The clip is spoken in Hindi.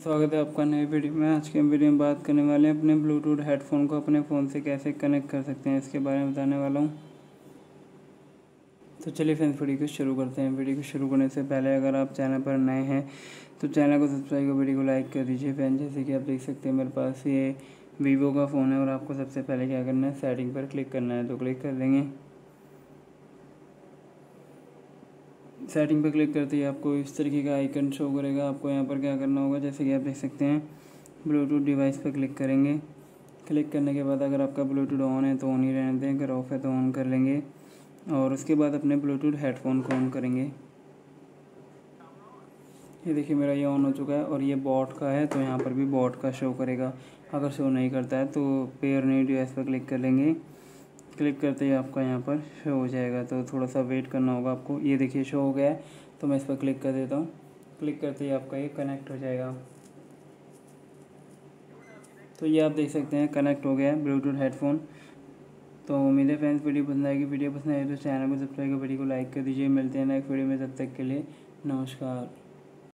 स्वागत है आपका नए वीडियो में। आज के वीडियो में बात करने वाले हैं अपने ब्लूटूथ हेडफोन को अपने फ़ोन से कैसे कनेक्ट कर सकते हैं, इसके बारे में बताने वाला हूँ। तो चलिए फ्रेंड्स, वीडियो को शुरू करते हैं। वीडियो को शुरू करने से पहले अगर आप चैनल पर नए हैं तो चैनल को सब्सक्राइब कर वीडियो को लाइक कर दीजिए फ्रेंड जैसे कि आप देख सकते हैं, मेरे पास ये वीवो का फ़ोन है और आपको सबसे पहले क्या करना है, सेटिंग पर क्लिक करना है तो क्लिक कर देंगे। सेटिंग पर क्लिक करते ही आपको इस तरीके का आइकन शो करेगा। आपको यहाँ पर क्या करना होगा? जैसे कि आप देख सकते हैं ब्लूटूथ डिवाइस पर क्लिक करेंगे। क्लिक करने के बाद अगर आपका ब्लूटूथ ऑन है तो ऑन ही रहने दें। अगर ऑफ़ है तो ऑन कर लेंगे। और उसके बाद अपने ब्लूटूथ हेडफोन को ऑन करेंगे। ये देखिए, मेरा ये ऑन हो चुका है और ये बॉट का है तो यहाँ पर भी बॉट का शो करेगा। अगर शो नहीं करता है तो पेयर न्यू डिवाइस पर क्लिक कर लेंगे। क्लिक करते ही आपका यहाँ पर शो हो जाएगा। तो थोड़ा सा वेट करना होगा आपको। ये देखिए, शो हो गया है। तो मैं इस पर क्लिक कर देता हूँ। क्लिक करते ही आपका ये कनेक्ट हो जाएगा। तो ये आप देख सकते हैं, कनेक्ट हो गया है ब्लूटूथ हेडफोन। तो मेरे फ्रेंड्स, वीडियो पसंद आएगी। वीडियो पसंद आएगी तो चैनल को सब्सक्राइब कर, वीडियो को लाइक कर दीजिए। मिलते हैं नेक्स्ट वीडियो में, तब तक के लिए नमस्कार।